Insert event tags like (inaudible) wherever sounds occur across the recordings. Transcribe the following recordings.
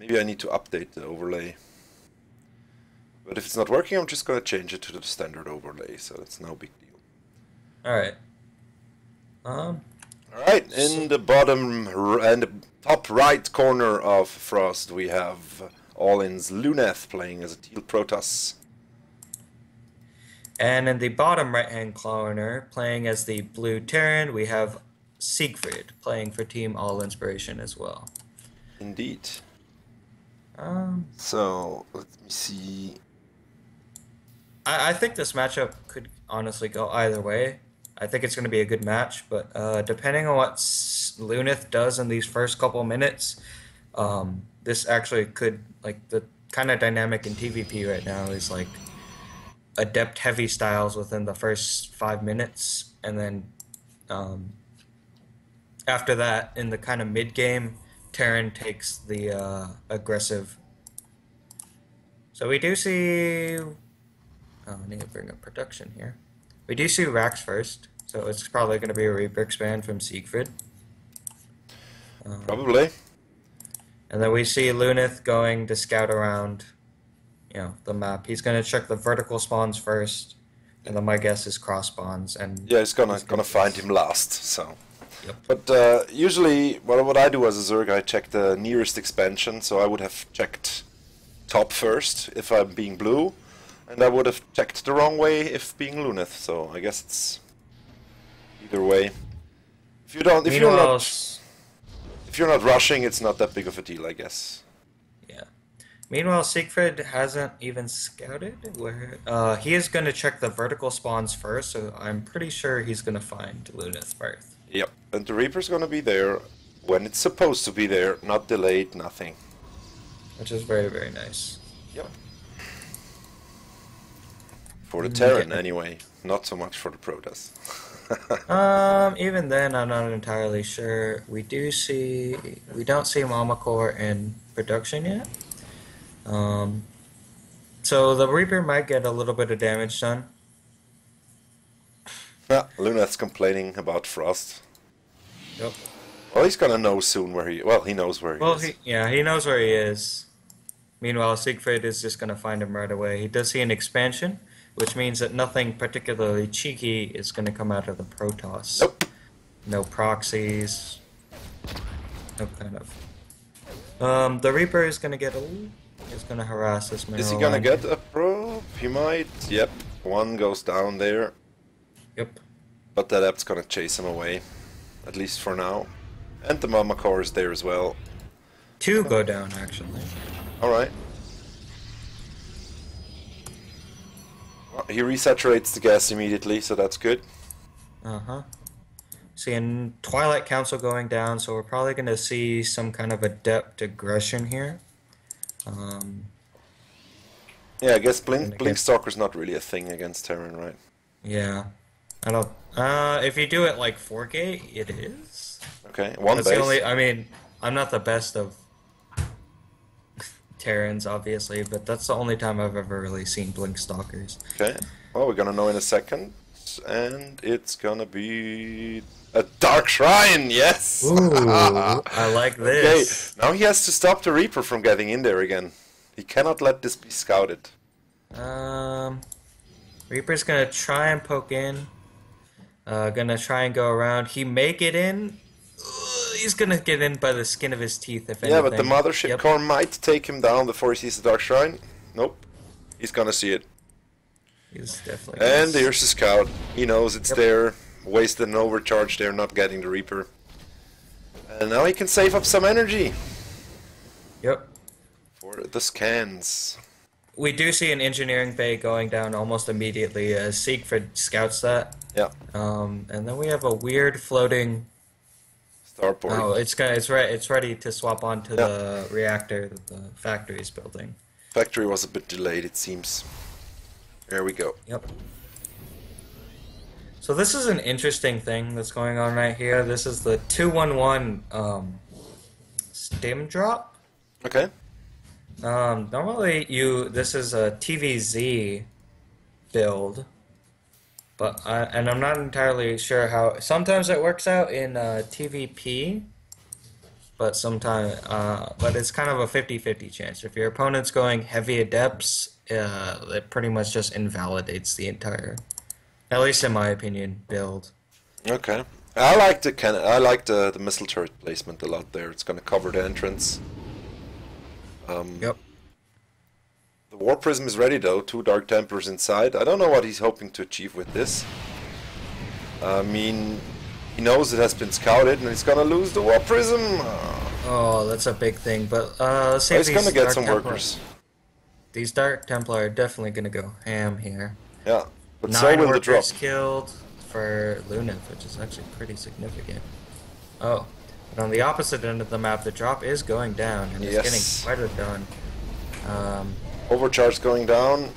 Maybe I need to update the overlay. But if it's not working, I'm just gonna change it to the standard overlay, so it's no big deal. All right. Um. All right, in the bottom and the top right corner of Frost, we have All In's Luneth playing as a Teal Protoss. And in the bottom right hand corner, playing as the blue Terran, we have Siegfried playing for Team All Inspiration as well. Indeed. Um, So let me see. I, I think this matchup could honestly go either way. I think it's going to be a good match, but uh, depending on what Luneth does in these first couple minutes, um, this actually could like the kind of dynamic in TVP right now is like adept heavy styles within the first five minutes, and then um, after that, in the kind of mid game, Terran takes the uh, aggressive. So we do see. Oh, I need to bring up production here. We do see Rax first, so it's probably going to be a Reaper expand from Siegfried. Um, Probably. and then we see Luneth going to scout around, you know, the map. He's going to check the vertical spawns first, and then my guess is cross spawns. And Yeah, he's gonna gonna find him last. So. Yep. But uh, usually, well, what I do as a Zerg, I check the nearest expansion. So I would have checked top first if I'm being blue, and I would have checked the wrong way if being Luneth. So I guess it's either way. If you don't, if you're not, if you're not rushing, it's not that big of a deal, I guess. yeah. Meanwhile, Siegfried hasn't even scouted. Where uh, he is going to check the vertical spawns first, so I'm pretty sure he's going to find Luneth first. Yep. And the Reaper's gonna be there when it's supposed to be there, not delayed, nothing. which is very very nice. Yep. For the Mm, Terran, anyway. Not so much for the Protoss. (laughs) Um, even then, I'm not entirely sure. We do see we don't see Mama Core in production yet. Um, so the Reaper might get a little bit of damage done. Yeah, Luneth's complaining about Frost. Yep. Well, he's gonna know soon where he. Well, he knows where he is. Well, is. he, yeah, he knows where he is. Meanwhile, Siegfried is just gonna find him right away. He does see an expansion, which means that nothing particularly cheeky is gonna come out of the Protoss. Nope. No proxies. No kind of. Um, the Reaper is gonna get a. Is gonna harass this mineral Is he gonna line. get a probe? He might. Yep. One goes down there, Yep. but that app's gonna chase him away, at least for now. And the Mama Core is there as well. Two go down actually. All right. Well, he resaturates the gas immediately, so that's good. Uh huh. Seeing Twilight Council going down, so we're probably gonna see some kind of adept aggression here. Um, Yeah, I guess Blink Blink Stalker's not really a thing against Terran, right? yeah. I don't. Uh, if you do it like 4K, it is. Okay, one That's base. the only. I mean, I'm not the best of (laughs) Terrans, obviously, but that's the only time I've ever really seen Blink Stalkers. Okay. Well, we're gonna know in a second, and it's gonna be a Dark Shrine. Yes. Ooh, I like (laughs) this. okay. Now he has to stop the Reaper from getting in there again. He cannot let this be scouted. Um, Reaper's gonna try and poke in. Uh, gonna try and go around. He may get in. Ugh, he's gonna get in by the skin of his teeth, if anything Yeah, but the. Mothership Yep. Core might take him down before he sees the Dark Shrine. Nope. He's gonna see it. He's definitely. And here's the scout. He knows it's Yep. there. Wasted an overcharge there, not getting the Reaper. And now he can save up some energy Yep. for the scans. We do see an engineering bay going down almost immediately as Siegfried scouts that. Yeah, Um, and then we have a weird floating. starport. Oh, it's gonna, it's re- it's ready to swap onto Yeah. the reactor that the factory is building. Factory was a bit delayed, it seems. There we go. Yep. So this is an interesting thing that's going on right here. This is the two one one um, stim drop. Okay. Um, normally, you this is a TVZ build, but I, and I'm not entirely sure how. Sometimes it works out in uh, TVP, but sometimes, uh, but it's kind of a 50-50 chance. If your opponent's going heavy adepts, uh, it pretty much just invalidates the entire, at least in my opinion, build. Okay. I like the I like the, the missile turret placement a lot there. It's gonna cover the entrance. Um, Yep. The War Prism is ready though, two Dark Templars inside. I don't know what he's hoping to achieve with this. I mean, he knows it has been scouted and he's gonna lose the War Prism. Oh, that's a big thing. But uh, let's see if he's gonna get Dark some Templar- workers. These Dark Templar are definitely gonna go ham here. Yeah. But so Nine will the drop. killed for Luneth, which is actually pretty significant. Oh, but on the opposite end of the map, the drop is going down, and Yes. it's getting quite a done. Um, Overcharge going down.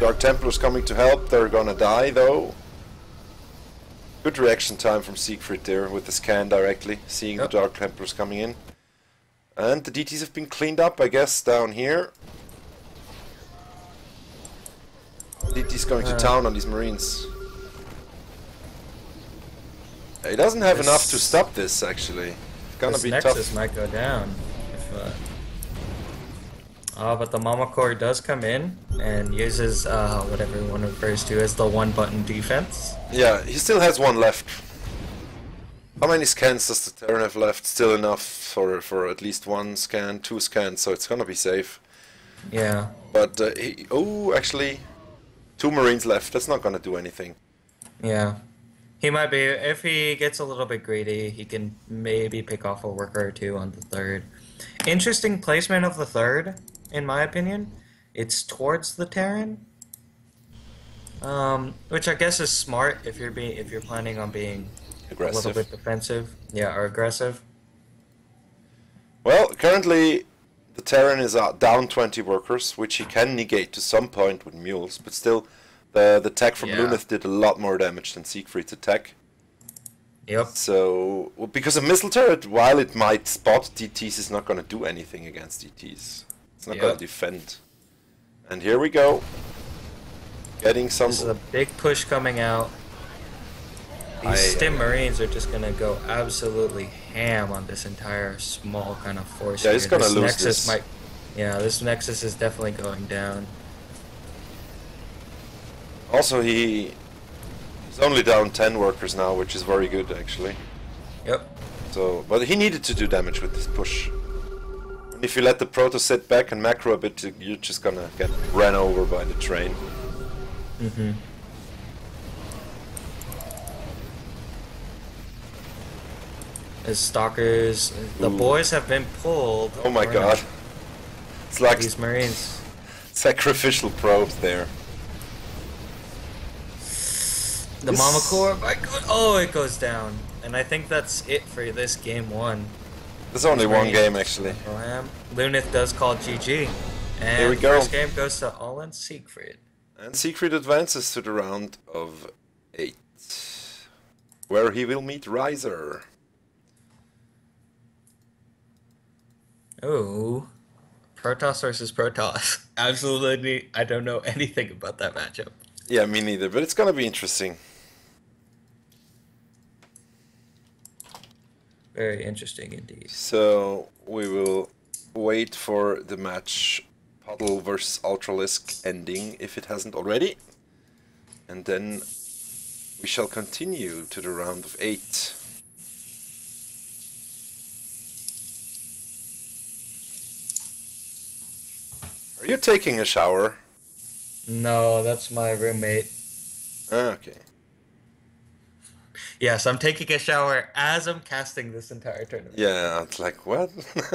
Dark Templars coming to help. They're gonna die though. Good reaction time from Siegfried there with the scan directly, seeing Yep. the Dark Templars coming in. And the DTs have been cleaned up, I guess, down here. DT's going to Uh. town on these Marines. He doesn't have This- enough to stop this, actually. It's gonna this be Nexus tough. might go down. If, uh... Oh, but the Mama Core does come in and uses uh, what everyone refers to as the one-button defense. Yeah, he still has one left. How many scans does the Terran have left? Still enough for for at least one scan, two scans, so it's gonna be safe. Yeah. But uh, he, oh, actually, two Marines left. That's not gonna do anything. Yeah. He might be, if he gets a little bit greedy, he can maybe pick off a worker or two on the third. Interesting placement of the third, in my opinion. It's towards the Terran. Um, which I guess is smart if you're being if you're planning on being a little Aggressive. bit defensive. Yeah, or aggressive. Well, currently the Terran is uh, down 20 workers, which he can negate to some point with mules, but still, the the attack from Yeah. Luneth did a lot more damage than Siegfried's attack. Yep. So, well, because a missile turret, while it might spot DTs, is not going to do anything against DTs. It's not going to defend. And here we go. Getting some. This is a big push coming out. These I- Stim Marines are just gonna go absolutely ham on this entire small kind of force. Yeah, he's here. gonna this lose Nexus this. Might, yeah, this Nexus is definitely going down. Also, he. He's only down 10 workers now, which is very good, actually. Yep. So, but he needed to do damage with this push. And if you let the Proto sit back and macro a bit, you're just gonna get ran over by the train. Mm-hmm. As stalkers, the Ooh. boys have been pulled. Oh my god. It's like These Marines. sacrificial probes there. The This- Mama god, oh, it goes down. And I think that's it for this game one. There's only one game, actually. Luneth does call GG. And Here we go. first game goes to Allen Siegfried. And Siegfried advances to the round of eight, where he will meet Riser. Oh. Protoss versus Protoss. (laughs) Absolutely, I don't know anything about that matchup. Yeah, me neither, but it's gonna be interesting. Very interesting indeed. So we will wait for the match Puddle versus Ultralisk ending if it hasn't already. And then we shall continue to the round of eight. Are you taking a shower? No, that's my roommate. Ah, okay. Yes, I'm taking a shower as I'm casting this entire tournament. Yeah, it's like what? (laughs)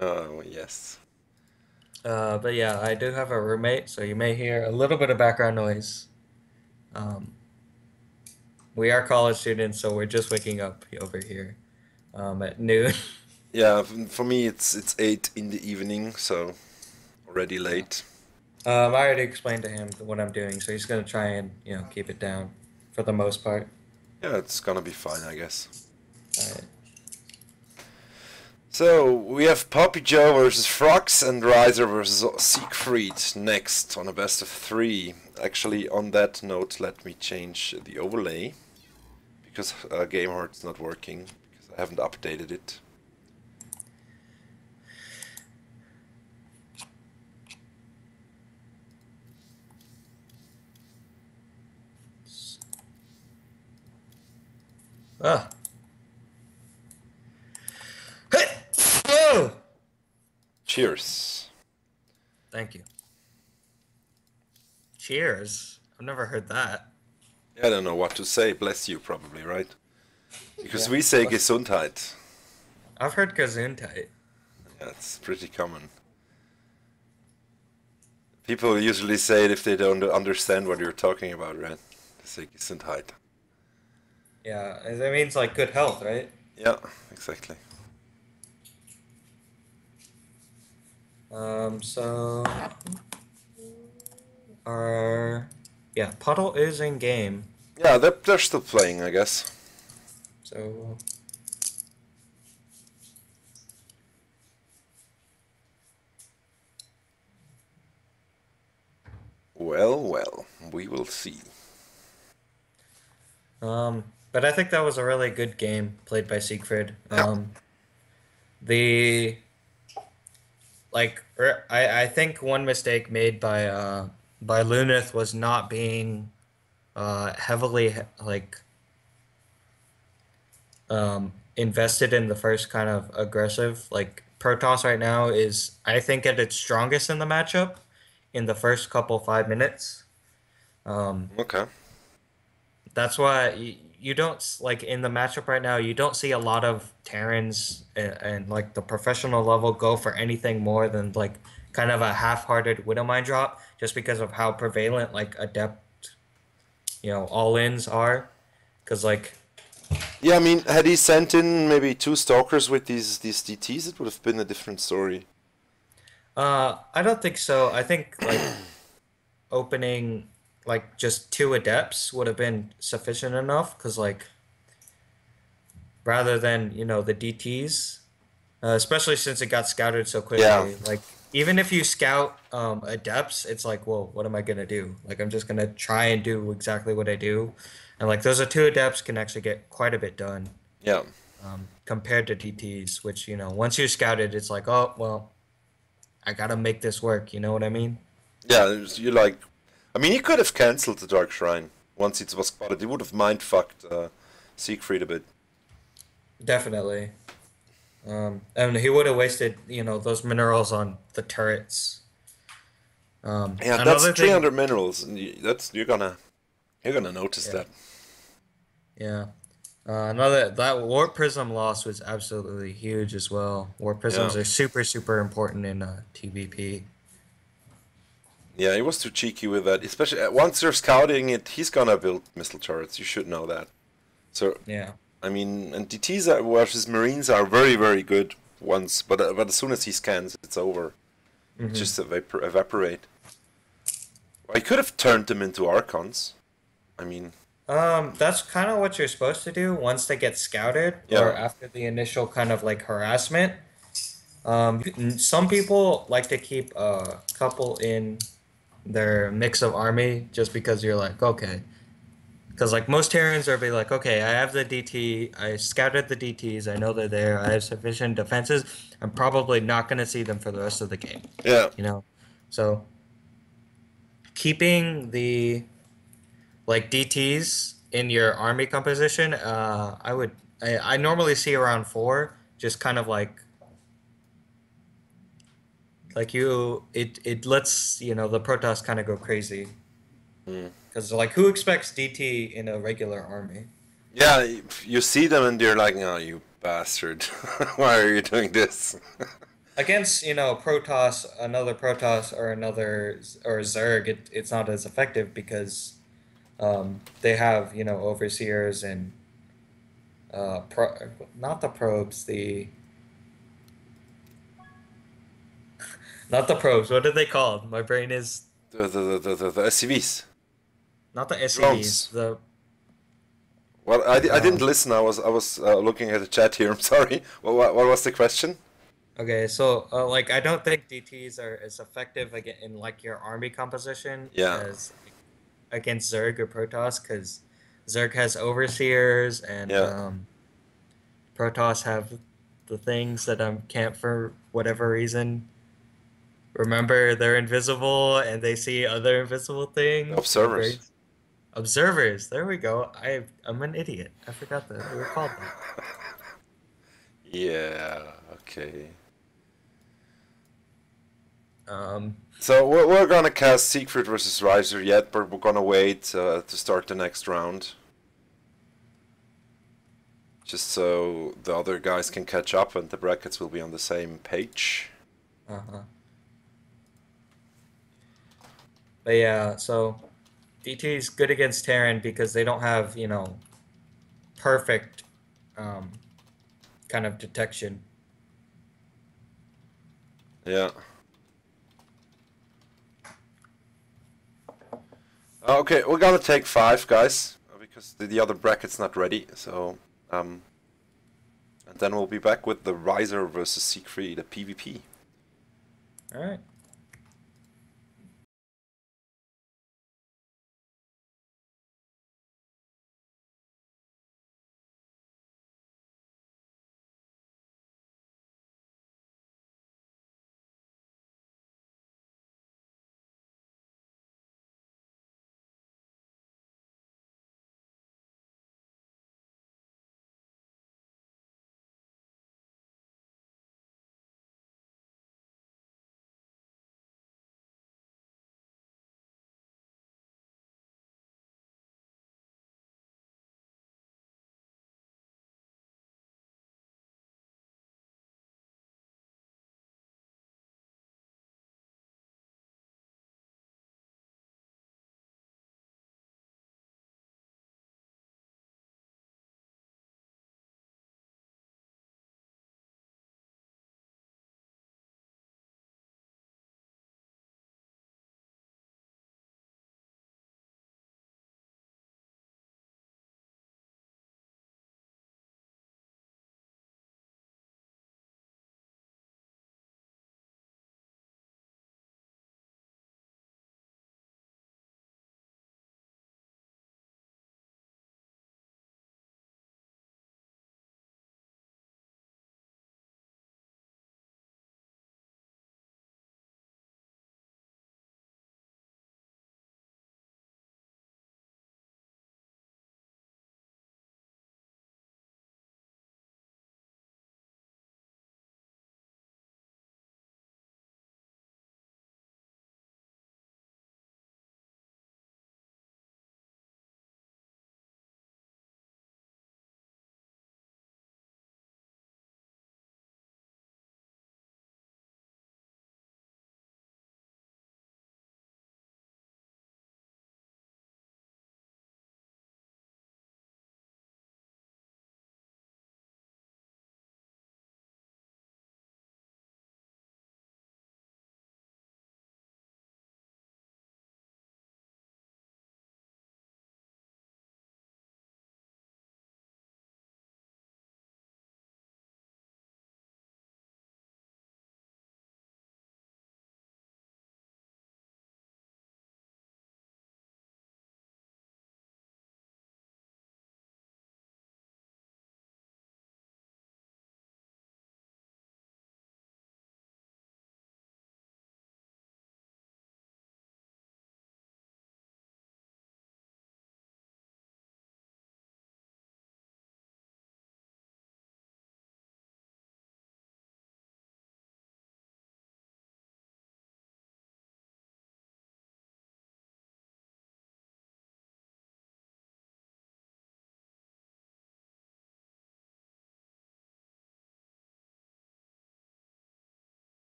oh yes. Uh, but yeah, I do have a roommate, so you may hear a little bit of background noise. Um, we are college students, so we're just waking up over here um, at noon. (laughs) Yeah, for me it's it's eight in the evening, so already late. Um, I already explained to him what I'm doing, so he's gonna try and you know keep it down for the most part. Yeah, it's gonna be fine, I guess. Alright. So we have Poppy Joe versus Frox and Riser versus Siegfried next on a best of three. Actually, on that note, let me change the overlay because uh, GameHeart's not working because I haven't updated it. Ah. Cheers. Thank you. Cheers. I've never heard that. I don't know what to say. Bless you, probably, right? Because Yeah. we say Gesundheit. I've heard Gesundheit. Yeah, it's pretty common. People usually say it if they don't understand what you're talking about, right? They say Gesundheit. Yeah, that means like good health, right? Yeah, exactly. Um, so our yeah, Puddle is in game. Yeah, they're, they're still playing, I guess. So Well, well, we will see. Um, but I think that was a really good game played by Siegfried. Um, the like er, I I think one mistake made by uh by Luneth was not being uh heavily like um invested in the first kind of aggressive like Protoss right now is I think at its strongest in the matchup in the first couple five minutes. Um, Okay. that's why you, don't like in the matchup right now. You don't see a lot of Terrans and, and like the professional level go for anything more than like kind of a half-hearted Widowmine drop, just because of how prevalent like adept, you know, all-ins are. Because like Yeah, I mean, had he sent in maybe two stalkers with these these DTs, it would have been a different story. Uh, I don't think so. I think like (clears throat) opening like just two adepts would have been sufficient enough because like rather than you know the DTs, uh, especially since it got scouted so quickly. Yeah. Like even if you scout um, adepts, it's like, well, what am I gonna do? Like I'm just gonna try and do exactly what I do, and like those are two adepts can actually get quite a bit done Yeah. um, compared to DTs, which you know once you're scouted, it's like, oh well, I gotta make this work. You know what I mean? Yeah, it was- you like. I mean, he could have cancelled the Dark Shrine once it was spotted. He would have mind fucked uh, Siegfried a bit. Definitely. Um, and he would have wasted, you know, those minerals on the turrets. Um, Yeah, that's thing- 300 minerals, and you, that's you're gonna you're gonna notice Yeah. that. Yeah. Uh, another that warp prism loss was absolutely huge as well. Warp prisms Yeah. are super super important in uh, TVP. Yeah, he was too cheeky with that. Especially uh, once you're scouting it, he's gonna build missile turrets. You should know that. So Yeah. I mean, and DTs versus Marines are very very good once, but uh, but as soon as he scans, it's over. Mhm. Just evapor- evaporate. He could have turned them into archons. I mean, Um, that's kind of what you're supposed to do once they get scouted Yeah. or after the initial kind of like harassment. Um, some people like to keep a couple in their mix of army just because you're like, okay. Because like most Terrans are be like, okay, I have the DT, I scouted the DTs, I know they're there, I have sufficient defenses. I'm probably not going to see them for the rest of the game yeah, you know so keeping the like dts in your army composition uh i would i, I normally see around four just kind of like like you it it lets you know the protoss kind of go crazy Mm. because like who expects dt in a regular army yeah. You see them and you're like, "Oh, you bastard! (laughs) Why are you doing this?" (laughs) against you know Protoss, another Protoss or another or Zerg, it, it's not as effective because um, they have you know overseers and uh, pro, not the probes, the not the probes. What are they called? My brain is the, the, the, the, the, the SCVs. not the SCVs. Drones. The Well, I, I didn't Um, listen. I was I was uh, looking at the chat here. (laughs) I'm sorry. What, what, what was the question? okay, so uh, like I don't think DTS are as effective again in like your army composition Yeah. as against Zerg or Protoss because Zerg has overseers and Yeah. um, Protoss have the things that I can't for whatever reason remember they're invisible and they see other invisible things. Observers. Observers. There we go. I I'm an idiot. I forgot that we were called that. (laughs) Yeah. Okay. Um, So we're, we're gonna cast Siegfried versus Riser yet, but we're gonna wait uh, to start the next round. Just so the other guys can catch up and the brackets will be on the same page. uh-huh. But yeah, so DT is good against Terran because they don't have, you know, perfect um, kind of detection. Yeah. Okay, we're gonna take five, guys, because the, the other bracket's not ready. So, um, and then we'll be back with the Riser versus Siegfried, the PvP. All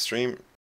Stream